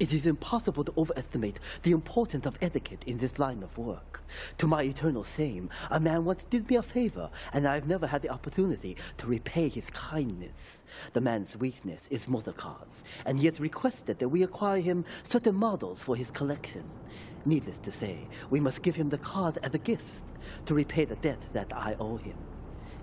It is impossible to overestimate the importance of etiquette in this line of work. To my eternal shame, a man once did me a favor, and I have never had the opportunity to repay his kindness. The man's weakness is motor cars, and he has requested that we acquire him certain models for his collection. Needless to say, we must give him the cars as a gift to repay the debt that I owe him.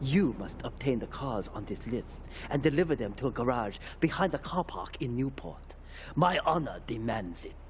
You must obtain the cars on this list and deliver them to a garage behind the car park in Newport. My honor demands it.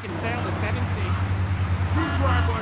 Sail the seven seas. You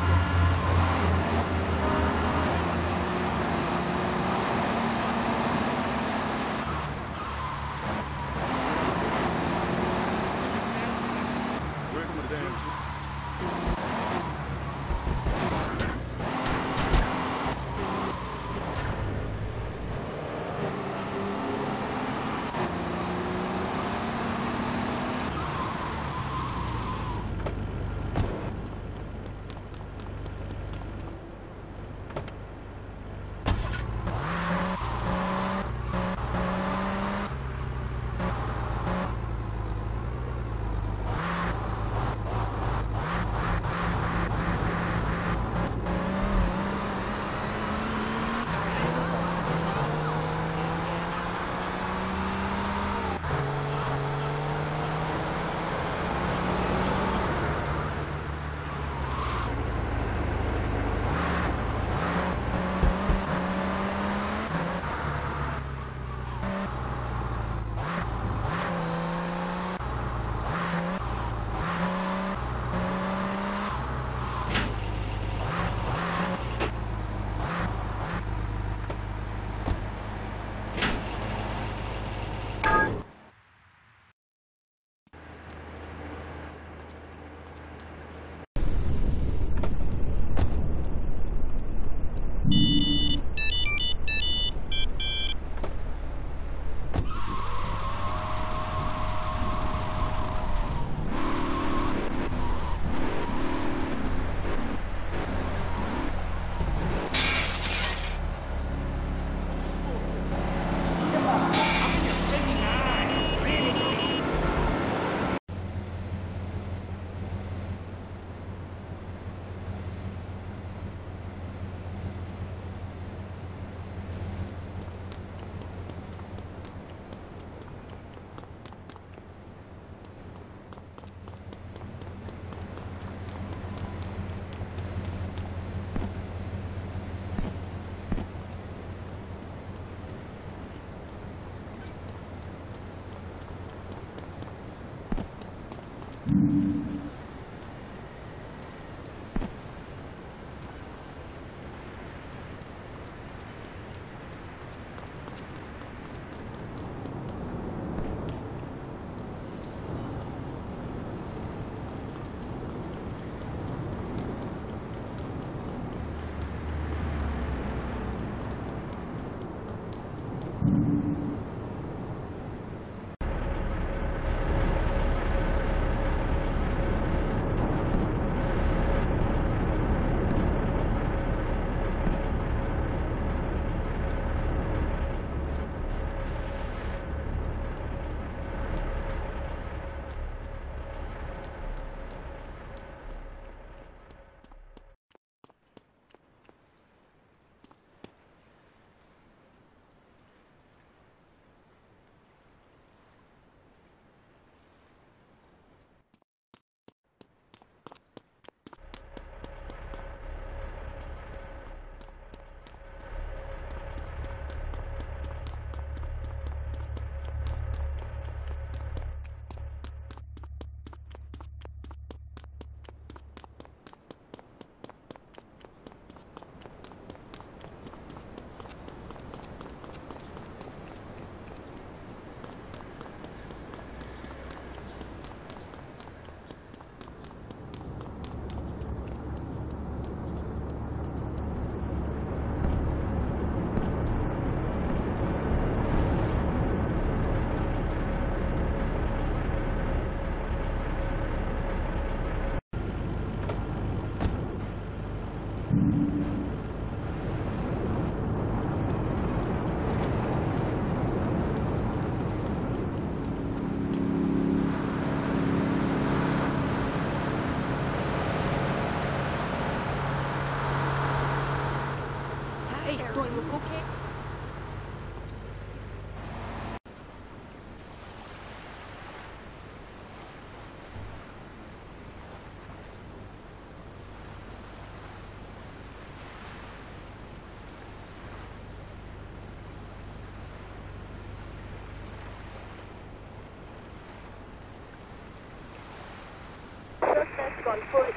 Suspect gone fully.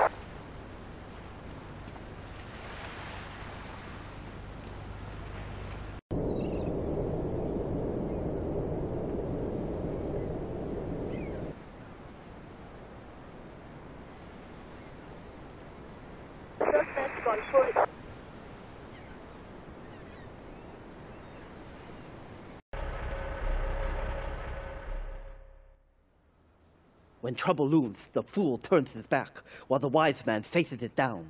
Suspect gone fully. When trouble looms, the fool turns his back, while the wise man faces it down.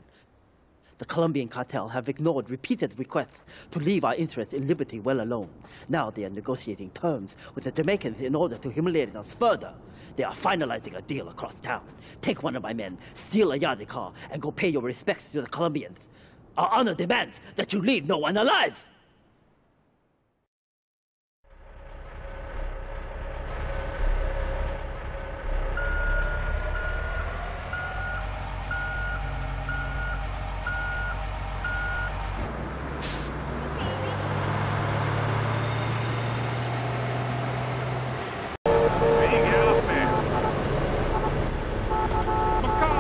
The Colombian cartel have ignored repeated requests to leave our interests in liberty well alone. Now they are negotiating terms with the Jamaicans in order to humiliate us further. They are finalizing a deal across town. Take one of my men, steal a Yardie car, and go pay your respects to the Colombians. Our honor demands that you leave no one alive! Hey, you get off there. Macaw!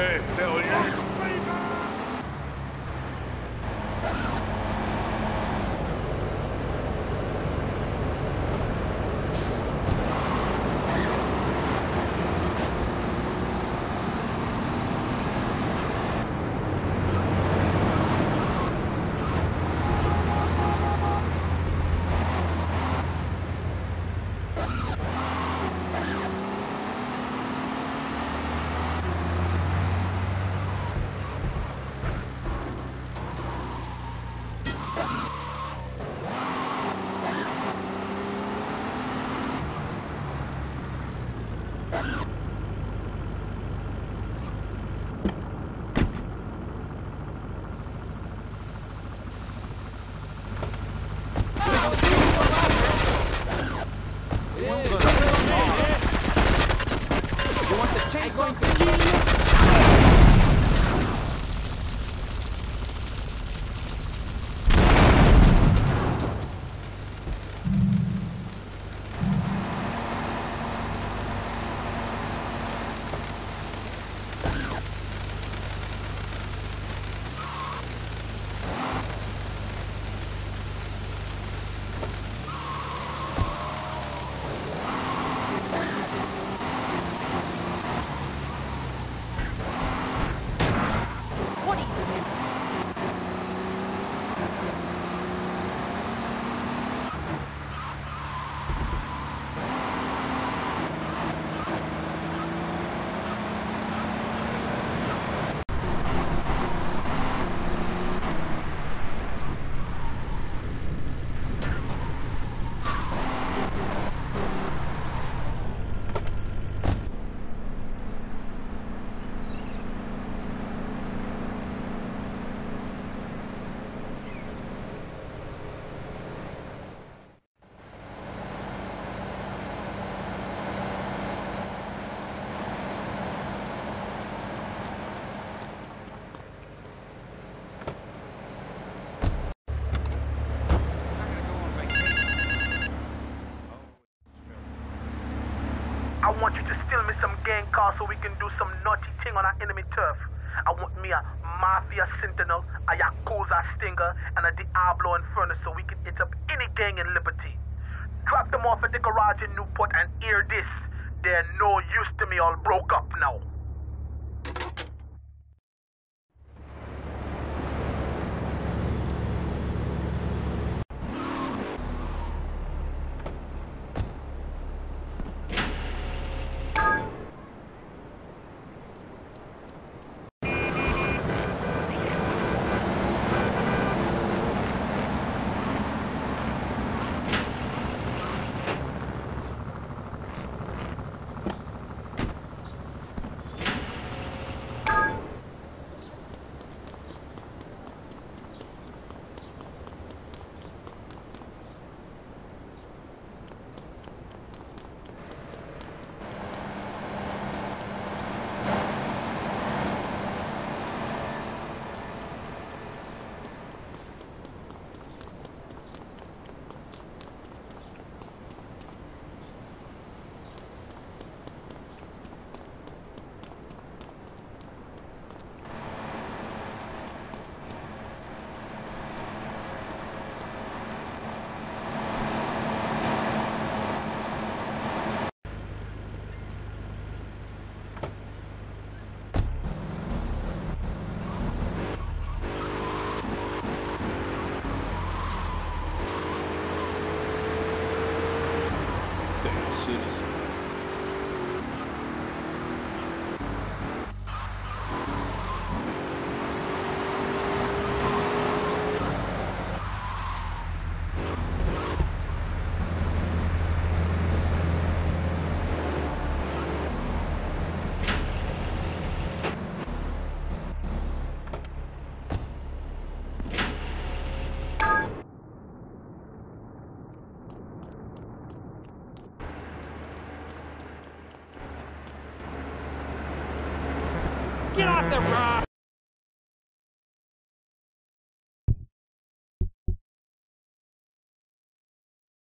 Hey, tell so we can do some naughty thing on our enemy turf. I want me a Mafia Sentinel, a Yakuza Stinger, and a Diablo Inferno so we can hit up any gang in Liberty. Drop them off at the garage in Newport and hear this. They're no use to me, all broke up now.